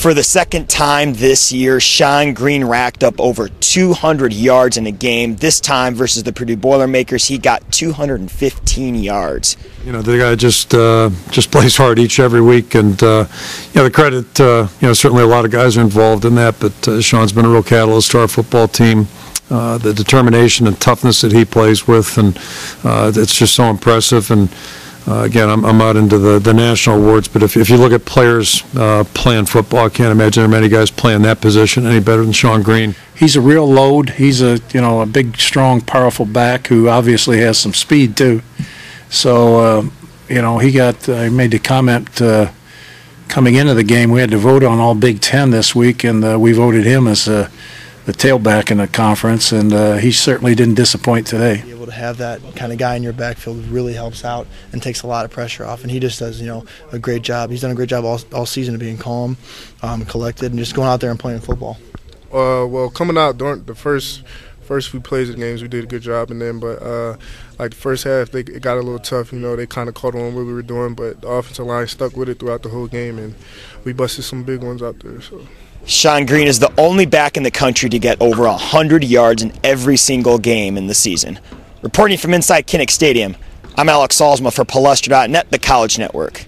For the second time this year, Shonn Greene racked up over 200 yards in a game. This time versus the Purdue Boilermakers, he got 215 yards. You know, the guy just uh, just plays hard each every week, and uh, you know the credit. Uh, you know, certainly a lot of guys are involved in that, but uh, Shonn's been a real catalyst to our football team. Uh, the determination and toughness that he plays with, and uh, it's just so impressive. And uh, again, I'm, I'm out into the, the national awards, but if, if you look at players uh, playing football, I can't imagine there are many guys playing that position any better than Shonn Greene. He's a real load. He's a you know a big, strong, powerful back who obviously has some speed too. So uh, you know he got. I made the comment uh, coming into the game. We had to vote on all Big Ten this week, and uh, we voted him as uh, the tailback in the conference, and uh, he certainly didn't disappoint today. Be able to have that kind of guy in your backfield really helps out and takes a lot of pressure off. And he just does, you know, a great job. He's done a great job all, all season of being calm, um, collected, and just going out there and playing football. Uh, well, coming out during the first first few plays of the games, we did a good job, and then but uh, like the first half, they it got a little tough. You know, they kind of caught on what we were doing, but the offensive line stuck with it throughout the whole game, and we busted some big ones out there. So. Shonn Greene is the only back in the country to get over 100 yards in every single game in the season. Reporting from inside Kinnick Stadium, I'm Alex Salzma for Palestra.net, the College Network.